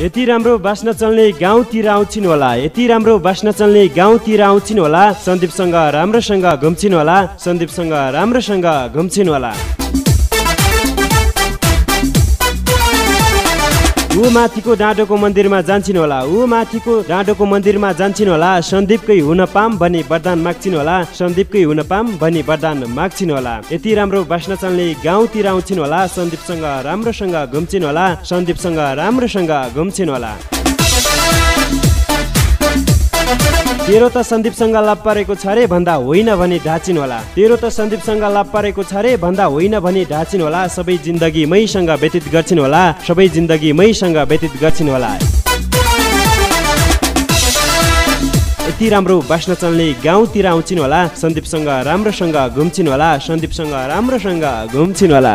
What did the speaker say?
यति राम्रो बाँच्न चल्ने गाउँतिर आउँछिन् होला। यति राम्रो बाँच्न चल्ने गाउँतिर आउँछिन् होला। सन्दीपसँग राम्रोसँग घुम्छिन् होला। सन्दीपसँग राम्रोसँग घुम्छिन् होला। ऊ माथिको डाँडोको मन्दिरमा जान्छन् होला ऊ माथिको डाँडोको मन्दिरमा जान्छन् होला सन्दीपकै हुन पाम भनी वरदान माग्छिन् होला सन्दीपकै हुन पाम भनी वरदान माग्छिन् होला यति राम्रो बाँच्न चल्ने गाउँतिर आउँछिन् होला सन्दीपसँग राम्रोसँग घुम्छिन् होला सन्दीपसँग राम्रोसँग घुम्छिन् होला तेरो त सन्दीपसँग लाभ परेको छ रे भन्दा होइन भने ढाँचिन् होला तेरो त सन्दीपसँग लाभ परेको छ रे भन्दा होइन भने ढाँचिन् होला सबै जिन्दगी मैसँग व्यतीत गर्छिन् होला सबै जिन्दगी मैसँग व्यतीत गर्छिन् होला यति राम्रो बाँच्न चल्ने गाउँतिर आउँछिन् होला सन्दीपसँग राम्रोसँग घुम्छिन् होला सन्दीपसँग राम्रोसँग घुम्छिन् होला